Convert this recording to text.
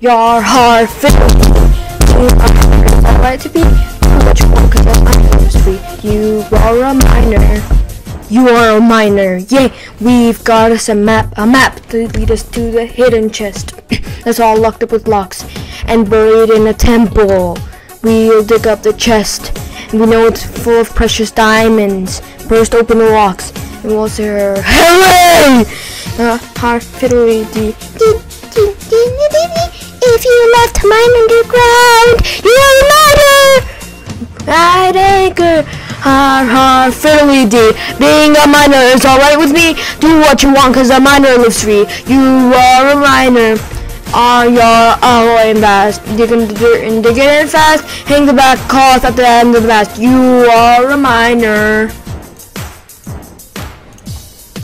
your heart fiddly. Is that right to be? What you want, cause I'm free. You are a miner. You are a miner. Yay! We've got us a map, a map to lead us to the hidden chest. That's all locked up with locks and buried in a temple. We'll dig up the chest. We know it's full of precious diamonds. Burst open the locks, and we'll say, "Hooray!" Uh, heart fiddly dee. If you left mine underground, you're a miner! Right anchor, har har fiddly dee. Being a miner is alright with me. Do what you want, cause a miner lives free. You are a miner. Are your alloy and vast. Digging the dirt and digging it fast. Hang the back cost at the end of the mast. You are a miner.